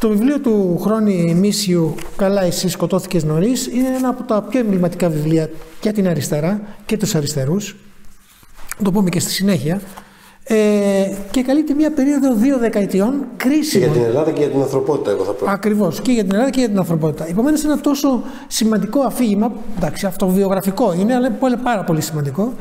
Το βιβλίο του Χρόνη Μίσιου «Καλά εσύ σκοτώθηκες νωρίς» είναι ένα από τα πιο εμβληματικά βιβλία για την αριστερά και τους αριστερούς. Το πούμε και στη συνέχεια. Ε, και καλύπτει μια περίοδο δύο δεκαετιών κρίσιμη. Και για την Ελλάδα και για την ανθρωπότητα, εγώ θα πω. Ακριβώς. Και για την Ελλάδα και για την ανθρωπότητα. Επομένως, ένα τόσο σημαντικό αφήγημα, εντάξει, αυτοβιογραφικό είναι, αλλά είναι πάρα πολύ σημαντικό.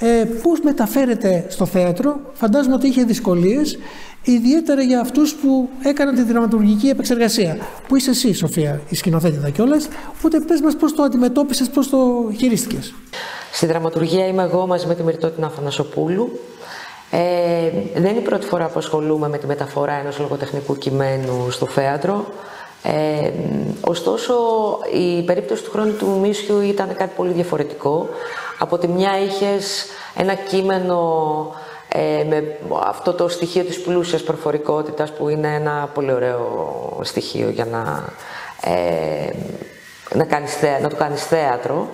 Ε, Πώς μεταφέρεται στο θέατρο, φαντάζομαι ότι είχε δυσκολίες ιδιαίτερα για αυτούς που έκαναν τη δραματουργική επεξεργασία. Που είσαι εσύ, Σοφία, η σκηνοθέτηδα κιόλας. Οπότε πες μας πώς το αντιμετώπισες, πώς το χειρίστηκες. Στη δραματουργία είμαι εγώ μαζί με τη Μυρτώτη Αθανασοπούλου. Ε, δεν είναι η πρώτη φορά που ασχολούμαι με τη μεταφορά ενός λογοτεχνικού κειμένου στο θέατρο. Ε, ωστόσο, η περίπτωση του χρόνου του Μίσιου ήταν κάτι πολύ διαφορετικό. Από τη μια είχες ένα κείμενο ε, με αυτό το στοιχείο της πλούσιας προφορικότητας που είναι ένα πολύ ωραίο στοιχείο για να, ε, να, κάνεις, να το κάνεις θέατρο.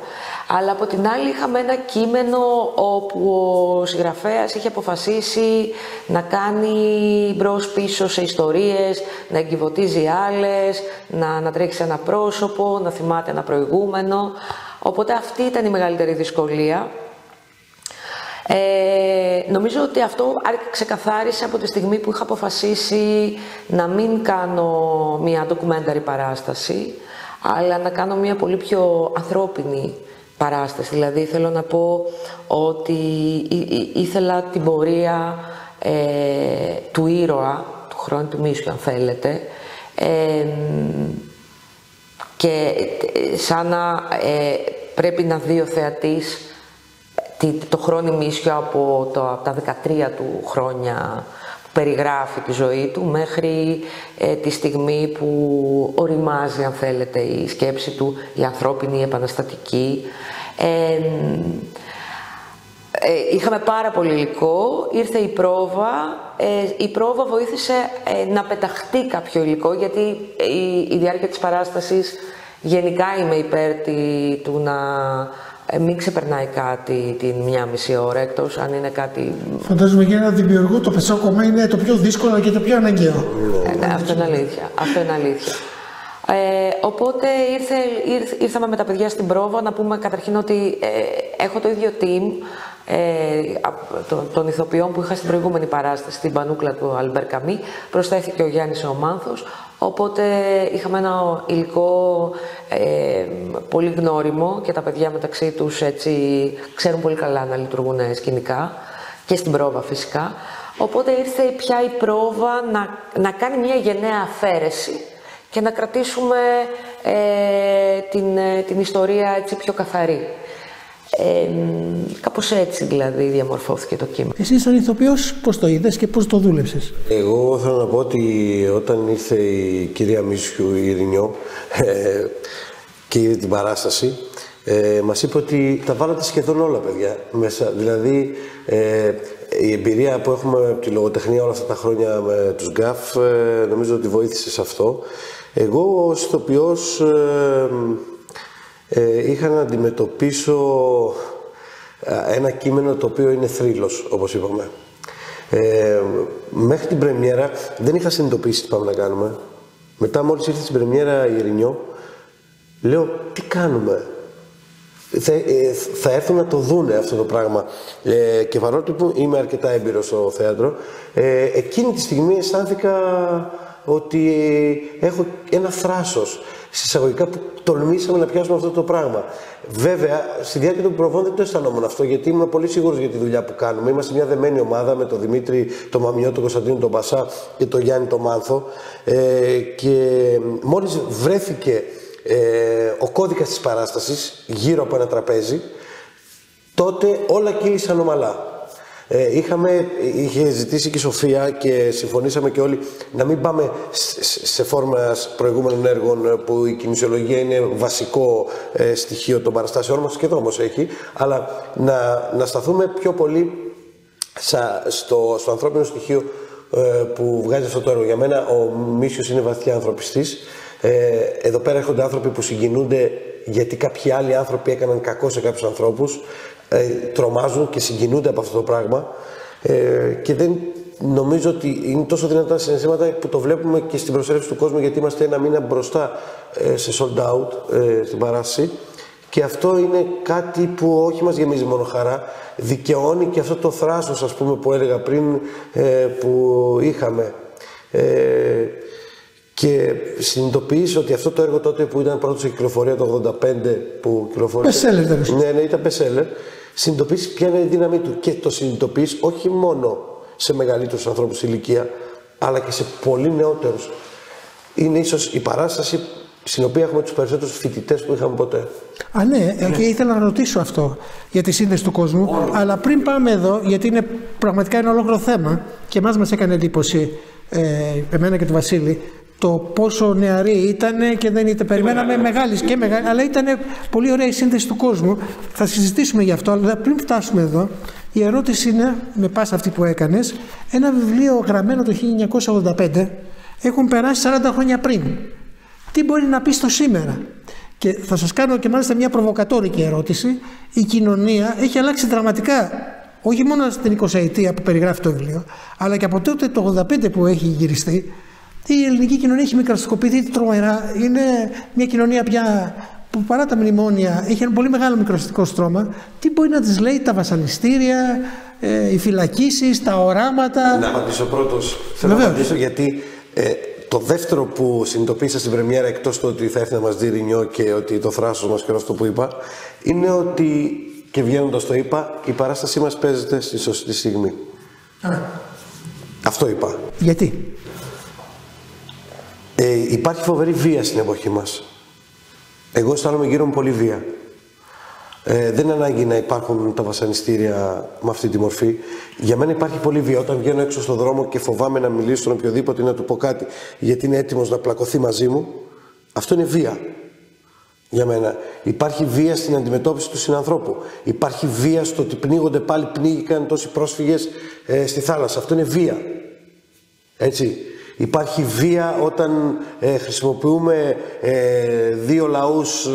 Αλλά από την άλλη είχαμε ένα κείμενο όπου ο συγγραφέας είχε αποφασίσει να κάνει μπρος πίσω σε ιστορίες, να εγκυβωτίζει άλλες, να, να τρέχει σε ένα πρόσωπο, να θυμάται ένα προηγούμενο. Οπότε αυτή ήταν η μεγαλύτερη δυσκολία ε, νομίζω ότι αυτό ξεκαθάρισε από τη στιγμή που είχα αποφασίσει να μην κάνω μια documentary παράσταση, αλλά να κάνω μια πολύ πιο ανθρώπινη παράσταση. Δηλαδή θέλω να πω ότι ήθελα την πορεία ε, του ήρωα, του χρόνου του Μίσιου αν θέλετε, ε, και ε, σαν να πρέπει να δει ο θεατής το χρόνο μίσιο από, το, από τα 13 του χρόνια που περιγράφει τη ζωή του μέχρι ε, τη στιγμή που οριμάζει αν θέλετε η σκέψη του, η ανθρώπινη, η επαναστατική. Ε, είχαμε πάρα πολύ υλικό, ήρθε η πρόβα, ε, η πρόβα βοήθησε να πεταχτεί κάποιο υλικό γιατί η, η διάρκεια της παράστασης γενικά είμαι υπέρ του να ε, μην ξεπερνάει κάτι την μία μισή ώρα εκτός αν είναι κάτι. Φαντάζομαι για ένα δημιουργό το πετσόκομμα είναι το πιο δύσκολο και το πιο αναγκαίο. Ε, ναι, αυτό είναι αλήθεια. Αυτό είναι αλήθεια. Ε, οπότε ήρθε, ήρθαμε με τα παιδιά στην πρόβα να πούμε καταρχήν ότι ε, έχω το ίδιο team ε, των, των ηθοποιών που είχα στην προηγούμενη παράσταση, στην πανούκλα του Αλμπερ Καμί. Προσθέθηκε ο Γιάννης ο Μάνθος, οπότε είχαμε ένα υλικό ε, πολύ γνώριμο και τα παιδιά μεταξύ τους έτσι ξέρουν πολύ καλά να λειτουργούν σκηνικά και στην πρόβα φυσικά. Οπότε ήρθε πια η πρόβα να, να κάνει μια γενναία αφαίρεση και να κρατήσουμε ε, την, ε, την ιστορία έτσι πιο καθαρή. Ε, κάπως έτσι δηλαδή διαμορφώθηκε το κείμενο. Εσύ σαν ηθοποιός πώς το είδες και πώς το δούλεψες; Εγώ θέλω να πω ότι όταν ήρθε η κυρία Μίσιου η Ειρηνιό ε, και είδε την παράσταση ε, μας είπε ότι τα βάλατε σχεδόν όλα παιδιά μέσα. Δηλαδή ε, η εμπειρία που έχουμε από τη λογοτεχνία όλα αυτά τα χρόνια με τους γκαφ ε, νομίζω ότι βοήθησε σε αυτό. Εγώ ως ηθοποιός ε, ε, είχα να αντιμετωπίσω ε, ένα κείμενο το οποίο είναι θρύλος, όπως είπαμε. Ε, μέχρι την πρεμιέρα δεν είχα συνειδητοποιήσει τι πάμε να κάνουμε. Μετά μόλις ήρθε στην πρεμιέρα η Ειρηνιό, λέω τι κάνουμε; Θα, ε, θα έρθουν να το δούνε αυτό το πράγμα. Ε, και παρότι που είμαι αρκετά έμπειρος στο θέατρο, ε, εκείνη τη στιγμή αισθάνθηκα ότι έχω ένα θράσος συσσαγωγικά που τολμήσαμε να πιάσουμε αυτό το πράγμα. Βέβαια, στη διάρκεια των προβών δεν το αισθανόμουν αυτό, γιατί ήμουν πολύ σίγουρος για τη δουλειά που κάνουμε. Είμαστε μια δεμένη ομάδα με τον Δημήτρη, τον Μαμιό, τον Κωνσταντίνο, τον Μπασά και τον Γιάννη τον Μάνθο. Ε, και μόλις βρέθηκε ε, ο κώδικας της παράστασης γύρω από ένα τραπέζι, τότε όλα κύλησαν ομαλά. Ε, είχαμε, είχε ζητήσει και η Σοφία και συμφωνήσαμε και όλοι να μην πάμε σε φόρμα προηγούμενων έργων που η κινησιολογία είναι βασικό ε, στοιχείο των παραστάσεων μας και εδώ όμως έχει, αλλά να, να σταθούμε πιο πολύ στο, στο ανθρώπινο στοιχείο ε, που βγάζει αυτό το έργο. Για μένα ο Μίσιος είναι βαθιά ανθρωπιστής. Ε, εδώ πέρα έρχονται άνθρωποι που συγκινούνται γιατί κάποιοι άλλοι άνθρωποι έκαναν κακό σε κάποιους ανθρώπους ε, τρομάζουν και συγκινούνται από αυτό το πράγμα ε, και δεν νομίζω ότι είναι τόσο δυνατά συναισθήματα που το βλέπουμε και στην προσέλευση του κόσμου γιατί είμαστε ένα μήνα μπροστά ε, σε sold out ε, στην παράσταση και αυτό είναι κάτι που όχι μας γεμίζει μόνο χαρά, δικαιώνει και αυτό το θράσος ας πούμε που έλεγα πριν ε, που είχαμε. Ε, και συνειδητοποίησε ότι αυτό το έργο τότε που ήταν πρώτος σε κυκλοφορία το 85 που κυκλοφόρησε. Bestseller Ναι, ναι, ήταν bestseller. Συνειδητοποίησε ποια είναι η δύναμή του και το συνειδητοποίησε όχι μόνο σε μεγαλύτερους ανθρώπους ηλικία, αλλά και σε πολύ νεότερους. Είναι ίσως η παράσταση στην οποία έχουμε τους περισσότερους φοιτητές που είχαμε ποτέ. Α, ναι, ναι. και ήθελα να ρωτήσω αυτό για τη σύνδεση του κόσμου. Αλλά πριν πάμε εδώ, γιατί είναι πραγματικά ένα ολόκληρο θέμα και εμάς μας έκανε εντύπωση, ε, εμένα και του Βασίλη, το πόσο νεαρή ήταν και δεν ήταν. Περιμέναμε μεγάλη και μεγάλη, αλλά ήταν πολύ ωραία η σύνδεση του κόσμου. Θα συζητήσουμε γι' αυτό, αλλά πριν φτάσουμε εδώ, η ερώτηση είναι, με πάσα αυτή που έκανες, ένα βιβλίο γραμμένο το 1985 έχουν περάσει 40 χρόνια πριν. Τι μπορεί να πεις στο σήμερα; Και θα σας κάνω και μάλιστα μια προβοκατόρικη ερώτηση. Η κοινωνία έχει αλλάξει δραματικά όχι μόνο στην 20 ετία που περιγράφει το βιβλίο, αλλά και από τότε το 85 που έχει γυριστεί, η ελληνική κοινωνία έχει μικροσκοπηθεί τρομερά. Είναι μια κοινωνία πια που παρά τα μνημόνια έχει ένα πολύ μεγάλο μικροστικό στρώμα. Τι μπορεί να της λέει τα βασανιστήρια, ε, οι φυλακίσεις, τα οράματα; Να απαντήσω πρώτος. Θέλω να απαντήσω γιατί ε, το δεύτερο που συνειδητοποίησα στην Πρεμιέρα, εκτός του ότι θα έρθει να μας δει Ρινιό και ότι το θράσος μας και αυτό που είπα, είναι ότι και βγαίνοντας το είπα, η παράστασή μας παίζεται στη σωστή στιγμή. Α. Αυτό είπα. Γιατί; Ε, υπάρχει φοβερή βία στην εποχή μας. Εγώ αισθάνομαι γύρω μου πολύ βία. Ε, δεν είναι ανάγκη να υπάρχουν τα βασανιστήρια με αυτή τη μορφή. Για μένα υπάρχει πολύ βία. Όταν βγαίνω έξω στον δρόμο και φοβάμαι να μιλήσω στον οποιοδήποτε ή να του πω κάτι γιατί είναι έτοιμος να πλακωθεί μαζί μου, αυτό είναι βία. Για μένα. Υπάρχει βία στην αντιμετώπιση του συνανθρώπου. Υπάρχει βία στο ότι πνίγονται πάλι, πνίγηκαν τόσοι πρόσφυγες ε, στη θάλασσα. Αυτό είναι βία. Έτσι. Υπάρχει βία όταν ε, χρησιμοποιούμε ε, δύο λαούς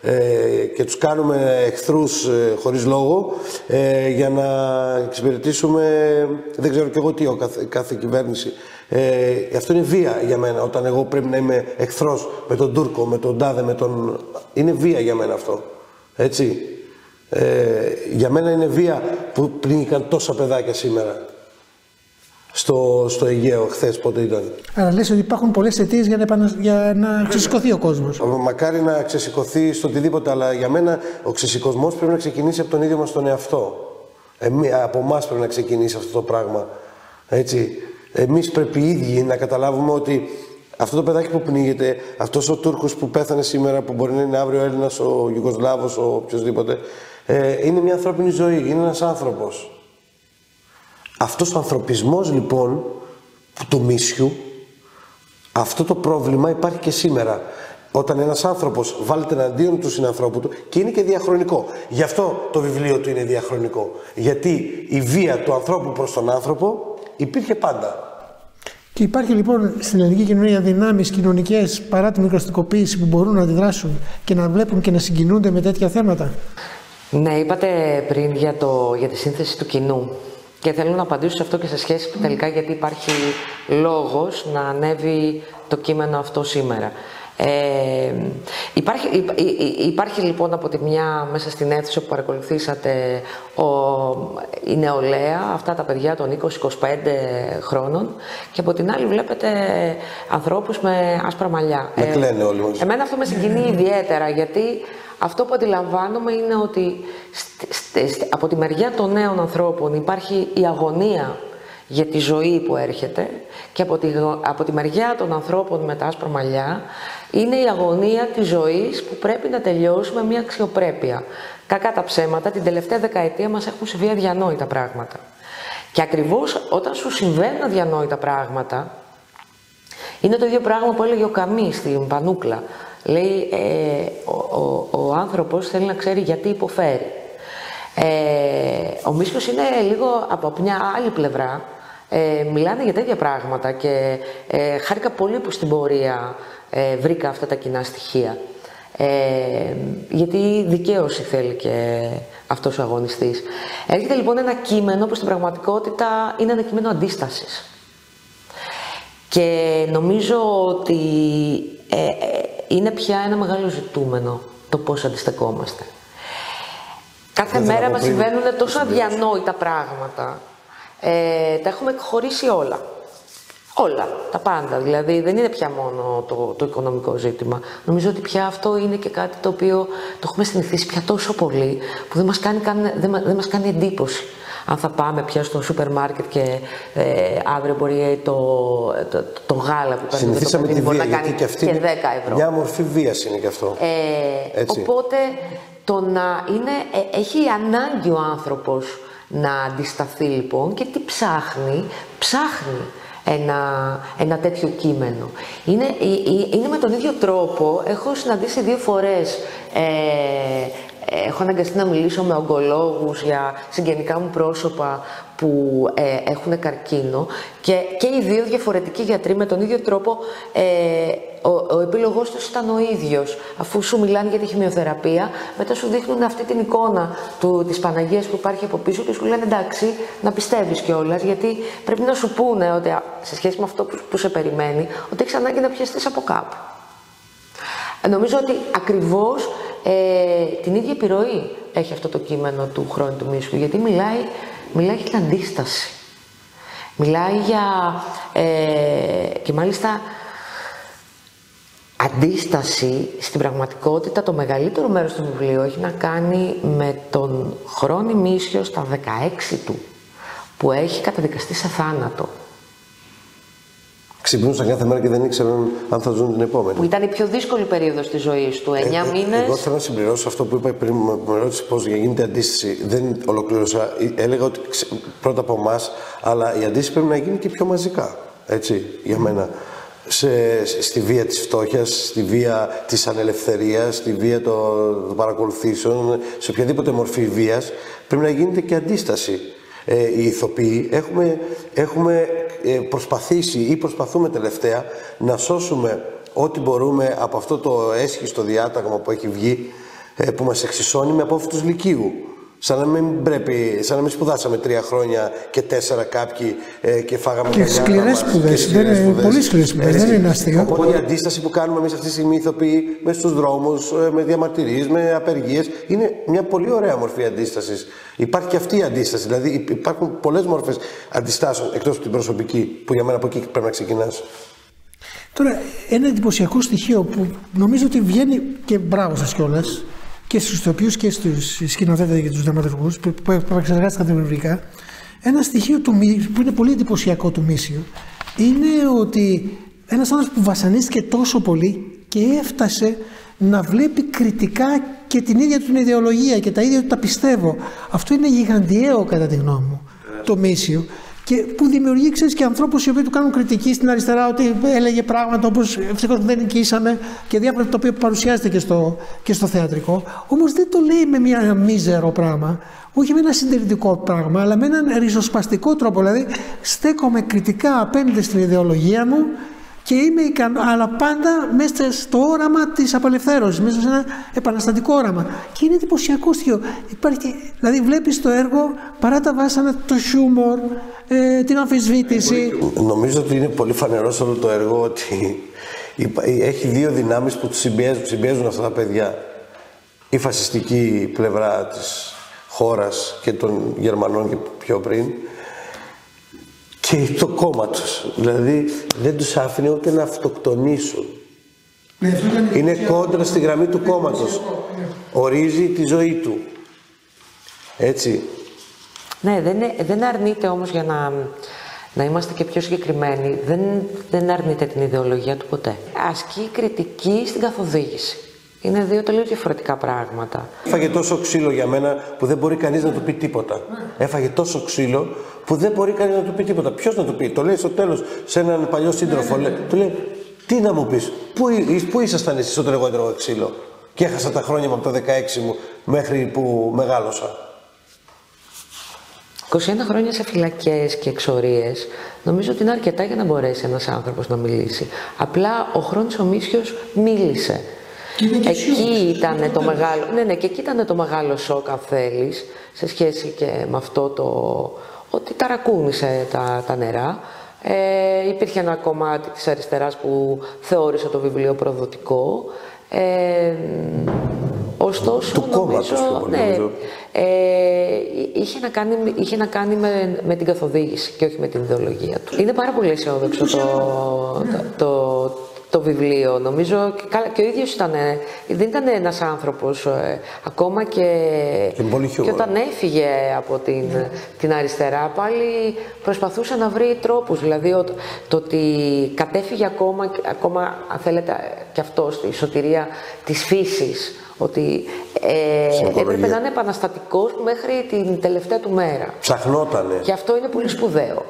ε, και τους κάνουμε εχθρούς χωρίς λόγο για να εξυπηρετήσουμε, δεν ξέρω και εγώ τι, κάθε, κάθε κυβέρνηση. αυτό είναι βία για μένα, όταν εγώ πρέπει να είμαι εχθρός με τον Τούρκο, με τον Τάδε, με τον... Είναι βία για μένα αυτό. Έτσι. για μένα είναι βία που πλήγηκαν τόσα παιδάκια σήμερα στο, στο Αιγαίο χθες πότε ήταν. Άρα λες ότι υπάρχουν πολλές αιτίες για να, για να ξεσηκωθεί ο κόσμος. Μακάρι να ξεσηκωθεί στο οτιδήποτε, αλλά για μένα ο ξεσηκωσμός πρέπει να ξεκινήσει από τον ίδιο μας τον εαυτό. Εμεί, από εμάς πρέπει να ξεκινήσει αυτό το πράγμα. Έτσι. Εμείς πρέπει οι ίδιοι να καταλάβουμε ότι αυτό το παιδάκι που πνίγεται, αυτός ο Τούρκος που πέθανε σήμερα, που μπορεί να είναι αύριο Έλληνας, ο Ιουγκοσλάβος, ο οποιοδήποτε, ε, είναι μια ανθρώπινη ζωή, είναι ένας άνθρωπος. Αυτός ο ανθρωπισμός λοιπόν του μίσιου, αυτό το πρόβλημα υπάρχει και σήμερα. Όταν ένας άνθρωπος βάλεται εναντίον του συνανθρώπου του και είναι και διαχρονικό. Γι' αυτό το βιβλίο του είναι διαχρονικό. Γιατί η βία του ανθρώπου προς τον άνθρωπο υπήρχε πάντα. Και υπάρχει λοιπόν στην ελληνική κοινωνία δυνάμεις κοινωνικές παρά τη μικροστικοποίηση που μπορούν να αντιδράσουν και να βλέπουν και να συγκινούνται με τέτοια θέματα; Ναι, είπατε πριν για, το, για τη σύνθεση του κοινού. Και θέλω να απαντήσω σε αυτό και σε σχέση mm. τελικά γιατί υπάρχει λόγος να ανέβει το κείμενο αυτό σήμερα. Ε, υπάρχει, υπάρχει λοιπόν από τη μια μέσα στην αίθουσα που παρακολουθήσατε ο, η νεολαία, αυτά τα παιδιά των 20-25 χρόνων και από την άλλη βλέπετε ανθρώπους με άσπρα μαλλιά. Με κλαίνε όλοι μας. Εμένα αυτό με συγκινεί ιδιαίτερα γιατί αυτό που αντιλαμβάνομαι είναι ότι από τη μεριά των νέων ανθρώπων υπάρχει η αγωνία για τη ζωή που έρχεται και από τη, από τη μεριά των ανθρώπων με τα άσπρα μαλλιά είναι η αγωνία της ζωής που πρέπει να τελειώσουμε μια αξιοπρέπεια. Κακά τα ψέματα, την τελευταία δεκαετία μας έχουν συμβεί αδιανόητα πράγματα. Και ακριβώς όταν σου συμβαίνουν αδιανόητα πράγματα, είναι το ίδιο πράγμα που έλεγε ο Καμί στην Πανούκλα. Λέει, ε, ο, ο, ο άνθρωπος θέλει να ξέρει γιατί υποφέρει. Ε, ο Μίσιος είναι λίγο από μια άλλη πλευρά. Ε, μιλάνε για τέτοια πράγματα και ε, χάρηκα πολύ που στην πορεία ε, βρήκα αυτά τα κοινά στοιχεία. Ε, γιατί δικαίωση θέλει και αυτός ο αγωνιστής. Έρχεται λοιπόν ένα κείμενο που στην πραγματικότητα είναι ένα κείμενο αντίστασης. Και νομίζω ότι ε, ε, είναι πια ένα μεγάλο ζητούμενο το πώς αντιστεκόμαστε. Κάθε μέρα μας συμβαίνουν τόσο αδιανόητα πράγματα. Ε, τα έχουμε χωρίσει όλα. Όλα, τα πάντα. Δηλαδή δεν είναι πια μόνο το, το οικονομικό ζήτημα. Νομίζω ότι πια αυτό είναι και κάτι το οποίο το έχουμε συνηθίσει πια τόσο πολύ που δεν μας κάνει, δεν, δεν μας κάνει εντύπωση. Αν θα πάμε πια στο σούπερ μάρκετ και ε, αύριο μπορεί το, το, το, γάλα που παίρνει το παιδί, μπορεί να κάνει και, αυτή και 10 ευρώ. Μια μορφή βίας είναι και αυτό. Ε, οπότε το να είναι, ε, έχει ανάγκη ο άνθρωπος να αντισταθεί λοιπόν και τι ψάχνει, ψάχνει ένα, ένα τέτοιο κείμενο. Είναι, είναι με τον ίδιο τρόπο, έχω συναντήσει δύο φορές ε, έχω αναγκαστεί να μιλήσω με ογκολόγους για συγγενικά μου πρόσωπα που ε, έχουν καρκίνο και, και οι δύο διαφορετικοί γιατροί με τον ίδιο τρόπο ε, ο, ο επίλογός τους ήταν ο ίδιος. Αφού σου μιλάνε για τη χημειοθεραπεία, μετά σου δείχνουν αυτή την εικόνα του, της Παναγίας που υπάρχει από πίσω και σου λένε εντάξει να πιστεύεις κιόλας, γιατί πρέπει να σου πούνε ότι σε σχέση με αυτό που, που σε περιμένει, ότι έχεις ανάγκη να πιαστείς από κάπου. Νομίζω ότι ακριβώς ε, την ίδια επιρροή έχει αυτό το κείμενο του χρόνου του Μίσου, γιατί μιλάει, μιλάει για την αντίσταση. Μιλάει για... Ε, και μάλιστα αντίσταση στην πραγματικότητα το μεγαλύτερο μέρος του βιβλίου έχει να κάνει με τον Χρόνη Μίσιο στα 16 του που έχει καταδικαστεί σε θάνατο ξυπνούσαν κάθε μέρα και δεν ήξεραν αν θα ζουν την επόμενη. Που ήταν η πιο δύσκολη περίοδος της ζωής του, 9 ε, ε, μήνες. Εγώ θέλω να συμπληρώσω αυτό που είπα πριν, με ρώτησε πώς γίνεται αντίσταση. Δεν ολοκλήρωσα. Έλεγα ότι πρώτα από εμάς, αλλά η αντίσταση πρέπει να γίνει και πιο μαζικά. Έτσι, για μένα. Σε, στη βία της φτώχειας, στη βία της ανελευθερίας, στη βία των, παρακολουθήσεων, σε οποιαδήποτε μορφή βίας, πρέπει να γίνεται και αντίσταση. Ε, οι ηθοποιοί έχουμε, έχουμε ε, προσπαθήσει ή προσπαθούμε τελευταία να σώσουμε ό,τι μπορούμε από αυτό το έσχιστο διάταγμα που έχει βγει ε, που μας εξισώνει με απόφυτους λυκείου. Σαν να μην πρέπει, σαν να μην σπουδάσαμε τρία χρόνια και τέσσερα κάποιοι ε, και φάγαμε και σκληρές σπουδές. Πολύ σκληρές σπουδές, δεν είναι αστείο. Οπότε η αντίσταση που κάνουμε εμείς αυτή τη στιγμή ηθοποιοί με στους δρόμους, ε, με διαμαρτυρίες, με απεργίες, είναι μια πολύ ωραία μορφή αντίστασης. Υπάρχει και αυτή η αντίσταση. Δηλαδή υπάρχουν πολλές μορφές αντιστάσεων εκτός από την προσωπική, που για μένα από εκεί πρέπει να ξεκινάς. Τώρα, ένα εντυπωσιακό στοιχείο που νομίζω ότι βγαίνει και μπράβο σας κιόλας και στους ηθοποιούς και στους σκηνοθέτες και τους δραματουργούς που, που επεξεργάστηκαν δημιουργικά ένα στοιχείο του, που είναι πολύ εντυπωσιακό του Μίσιου είναι ότι ένας άνθρωπος που βασανίστηκε τόσο πολύ και έφτασε να βλέπει κριτικά και την ίδια του την ιδεολογία και τα ίδια του τα πιστεύω. Αυτό είναι γιγαντιαίο κατά τη γνώμη μου, το Μίσιο και που δημιουργεί ξέρεις, και ανθρώπους οι οποίοι του κάνουν κριτική στην αριστερά ότι έλεγε πράγματα όπως ευτυχώς δεν νικήσαμε και διάφορα τα οποία παρουσιάζεται και στο, και στο θεατρικό. Όμως δεν το λέει με μια μίζερο πράγμα, όχι με ένα συντηρητικό πράγμα, αλλά με έναν ριζοσπαστικό τρόπο. Δηλαδή, στέκομαι κριτικά απέναντι στην ιδεολογία μου και είμαι ικανό, αλλά πάντα μέσα στο όραμα της απελευθέρωσης, μέσα σε ένα επαναστατικό όραμα. Και είναι εντυπωσιακό στοιχείο. Υπάρχει, δηλαδή, βλέπεις το έργο παρά τα βάσανα, το χιούμορ, ε, την αμφισβήτηση. Νομίζω ότι είναι πολύ φανερό σε όλο το έργο ότι έχει δύο δυνάμεις που τους συμπιέζουν, συμπιέζουν αυτά τα παιδιά. Η φασιστική πλευρά της χώρας και των Γερμανών και πιο πριν και το κόμμα τους. Δηλαδή δεν τους άφηνε ούτε να αυτοκτονήσουν. Ναι, είναι κόντρα στη γραμμή του κόμματος. Ναι. Ορίζει τη ζωή του. Έτσι. Ναι, δεν, δεν αρνείται όμως για να, να είμαστε και πιο συγκεκριμένοι, δεν, δεν αρνείται την ιδεολογία του ποτέ. Ασκεί κριτική στην καθοδήγηση. Είναι δύο τελείως διαφορετικά πράγματα. Έφαγε τόσο ξύλο για μένα που δεν μπορεί κανείς να του πει τίποτα. Έφαγε τόσο ξύλο που δεν μπορεί κανείς να του πει τίποτα. Ποιος να του πει, το λέει στο τέλος σε έναν παλιό σύντροφο. Λέει, του λέει, τι να μου πεις, πού, πού ήσασταν εσεί όταν εγώ έτρωγα ξύλο; Και έχασα τα χρόνια μου από το 16 μου μέχρι που μεγάλωσα. 21 χρόνια σε φυλακές και εξορίες νομίζω ότι είναι αρκετά για να μπορέσει ένας άνθρωπος να μιλήσει. Απλά ο χρόνος ο Μίσιος μίλησε. εκεί ήταν το μεγάλο, ναι, ναι, και εκεί ήταν το μεγάλο σοκ, αν θέλεις, σε σχέση και με αυτό το ότι ταρακούνησε τα, τα νερά. Ε, υπήρχε ένα κομμάτι της αριστεράς που θεώρησε το βιβλίο προδοτικό. Ε, ωστόσο, του νομίζω, ναι, ε, είχε να κάνει, είχε να κάνει με, με την καθοδήγηση και όχι με την ιδεολογία του. Είναι πάρα πολύ αισιόδοξο το, το, το βιβλίο. Νομίζω και, και ο ίδιος ήταν, δεν ήταν ένας άνθρωπος, ε, ακόμα και, και, όταν έφυγε από την, την αριστερά, πάλι προσπαθούσε να βρει τρόπους. Δηλαδή το ότι κατέφυγε ακόμα, ακόμα αν θέλετε και αυτό στη σωτηρία της φύσης, ότι ε, έπρεπε να είναι επαναστατικός μέχρι την τελευταία του μέρα. Ψαχνότανε. Και αυτό είναι πολύ σπουδαίο.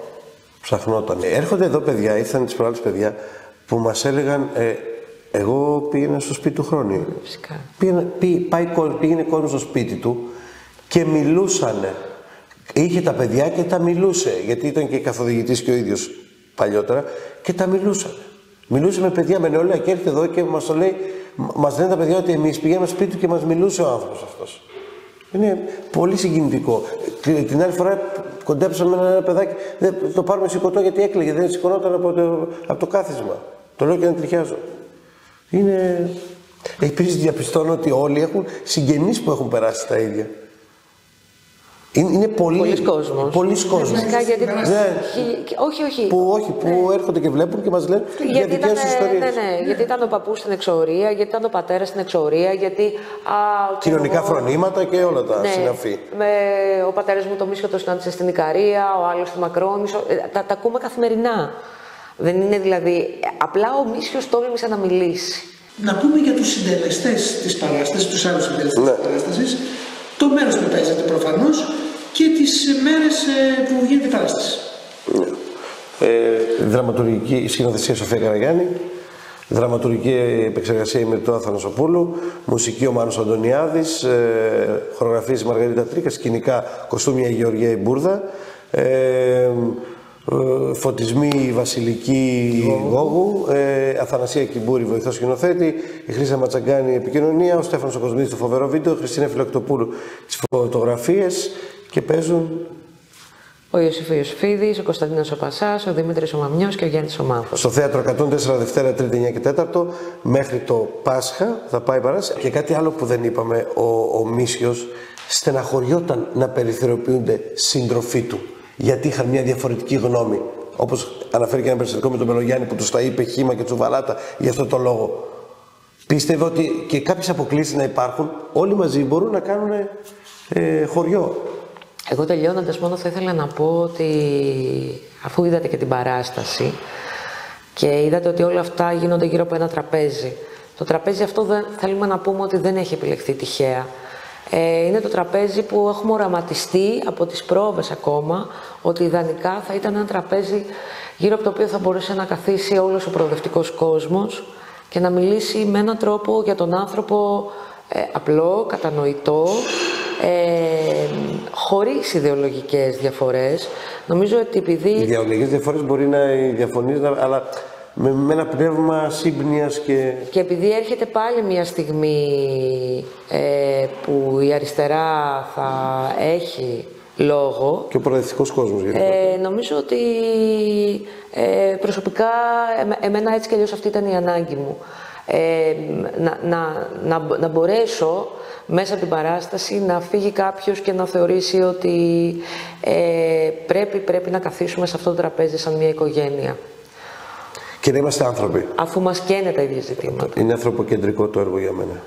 Ψαχνότανε. Έρχονται εδώ παιδιά, ήρθαν τις προάλλες παιδιά, που μας έλεγαν ε, εγώ πήγαινα στο σπίτι του Χρόνιου. Φυσικά. Πήγαινε, πάει, πήγαινε κόσμο στο σπίτι του και μιλούσανε. Είχε τα παιδιά και τα μιλούσε, γιατί ήταν και καθοδηγητής και ο ίδιος παλιότερα και τα μιλούσαν. Μιλούσε με παιδιά με νεολαία και έρχεται εδώ και μας το λέει, μας λένε τα παιδιά ότι εμείς πηγαίναμε σπίτι του και μας μιλούσε ο άνθρωπος αυτός. Είναι πολύ συγκινητικό. Την άλλη φορά κοντέψαμε ένα παιδάκι, δεν το πάρουμε σηκωτό γιατί έκλαιγε, δεν σηκωνόταν από το, από το κάθισμα. Το λέω και να τριχιάζω. Είναι... Επίσης διαπιστώνω ότι όλοι έχουν συγγενείς που έχουν περάσει τα ίδια. Είναι, είναι πολύ Πολλοί κόσμος. Πολλοί κόσμος. Φυσικά γιατί... Ναι. Όχι, όχι. Που, όχι, που έρχονται και βλέπουν και μας λένε για γιατί δικές ήταν, τους ιστορίες. ναι, ναι, γιατί ήταν ο παππούς στην εξορία, γιατί ήταν ο πατέρας στην εξορία, γιατί... Α, Κοινωνικά εγώ- φρονήματα και όλα τα ναι, συναφή. Με, ο πατέρας μου το Μίσιο το συνάντησε στην Ικαρία, ο άλλος στη Μακρόνησο. Ε, τα, τα ακούμε καθημερινά. Δεν είναι δηλαδή... Απλά ο Μίσιος τόλμησε να μιλήσει. Να πούμε για τους συντελεστές της παράστασης, τους άλλους συντελεστές Ναι. της παράστασης, το μέρος που παίζεται προφανώς και τις μέρες ε, που γίνεται η παράσταση. Ε, δραματουργική σκηνοθεσία Σοφία Καραγιάννη, δραματουργική επεξεργασία Ημερητό Αθανασοπούλου, μουσική ο Μάνος Αντωνιάδης, ε, χορογραφίες Μαργαρίτα Τρίκας, σκηνικά κοστούμια Γεωργία Μπουρδα, ε, ε, φωτισμοί Βασιλική Γόγου, ε, Αθανασία Κιμπούρη βοηθός σκηνοθέτη, η Χρύσα Ματσαγκάνη επικοινωνία, ο Στέφανος ο Κοσμίδης το φοβερό βίντεο, η Χριστίνα Φιλοκτοπούλου τις φωτογραφίες και παίζουν Ο Ιωσήφ Ιωσήφιδης, ο Κωνσταντίνος ο Πασάς, ο Δημήτρης ο Μαμιός και ο Γιάννης ο Μάνθος. Στο θέατρο 104 Δευτέρα, Τρίτη, 9 και 4 μέχρι το Πάσχα θα πάει η παράσταση. Και κάτι άλλο που δεν είπαμε, ο, ο Μίσιος στεναχωριόταν να περιθωριοποιούνται σύντροφοί του. Γιατί είχαν μια διαφορετική γνώμη. Όπως αναφέρει και ένα περιστατικό με τον Μελογιάννη που τους τα είπε χήμα και τσουβαλάτα για αυτό το λόγο. Πίστευε ότι και κάποιες αποκλήσεις να υπάρχουν, όλοι μαζί μπορούν να κάνουν ε, χωριό. Εγώ τελειώνοντας μόνο θα ήθελα να πω ότι αφού είδατε και την παράσταση και είδατε ότι όλα αυτά γίνονται γύρω από ένα τραπέζι. Το τραπέζι αυτό δεν, θέλουμε να πούμε ότι δεν έχει επιλεχθεί τυχαία. Ε, είναι το τραπέζι που έχουμε οραματιστεί από τις πρόβες ακόμα ότι ιδανικά θα ήταν ένα τραπέζι γύρω από το οποίο θα μπορούσε να καθίσει όλος ο προοδευτικός κόσμος και να μιλήσει με έναν τρόπο για τον άνθρωπο ε, απλό, κατανοητό, ε, χωρίς ιδεολογικές διαφορές. Νομίζω ότι Οι επειδή... ιδεολογικές διαφορές μπορεί να διαφωνεί, αλλά με, με ένα πνεύμα σύμπνοιας και. Και επειδή έρχεται πάλι μια στιγμή ε, που η αριστερά θα έχει λόγο, και ο προοδευτικός κόσμος. ε, νομίζω ότι ε, προσωπικά εμέ- εμένα έτσι κι αλλιώς αυτή ήταν η ανάγκη μου. Ε, να, να, να, να μπορέσω μέσα από την παράσταση να φύγει κάποιος και να θεωρήσει ότι ε, πρέπει, πρέπει να καθίσουμε σε αυτό το τραπέζι σαν μια οικογένεια. Και να είμαστε άνθρωποι. Αφού μας καίνε τα ίδια ζητήματα. Είναι ανθρωποκεντρικό το έργο για μένα.